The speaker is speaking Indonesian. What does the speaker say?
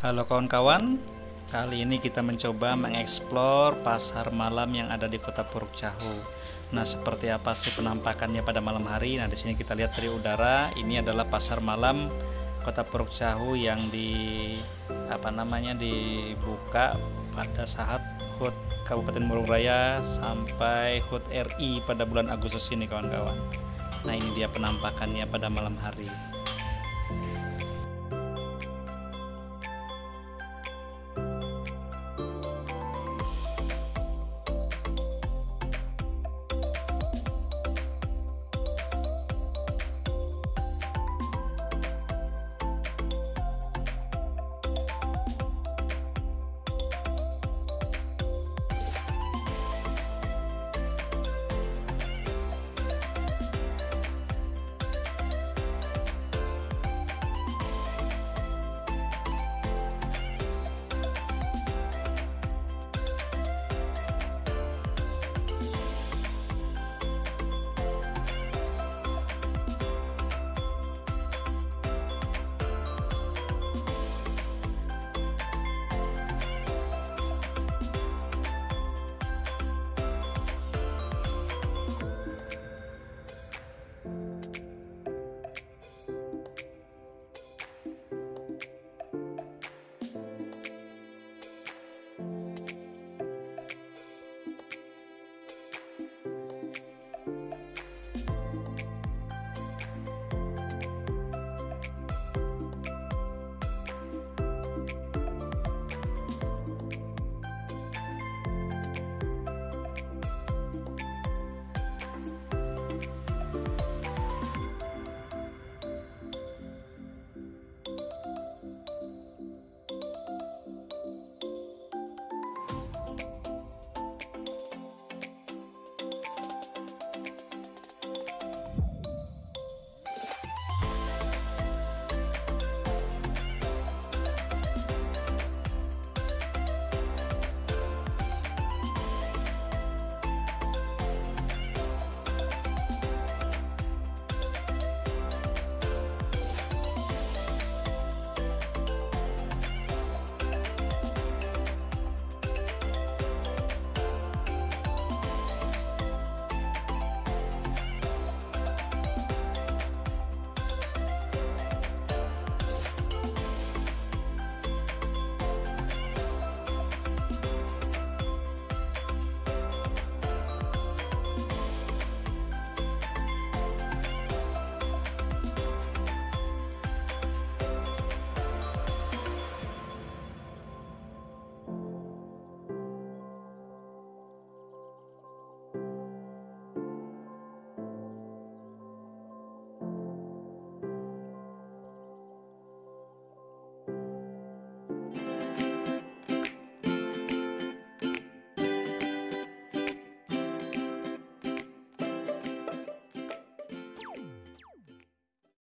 Halo kawan-kawan, kali ini kita mencoba mengeksplor pasar malam yang ada di Kota Puruk Cahu. Nah, seperti apa sih penampakannya pada malam hari? Nah, di sini kita lihat dari udara, ini adalah pasar malam Kota Puruk Cahu yang di apa namanya dibuka pada saat HUT Kabupaten Murung Raya sampai HUT RI pada bulan Agustus ini kawan-kawan. Nah, ini dia penampakannya pada malam hari.